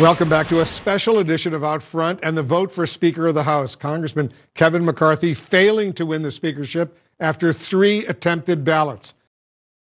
Welcome back to a special edition of Out Front and the vote for Speaker of the House. Congressman Kevin McCarthy failing to win the speakership after three attempted ballots.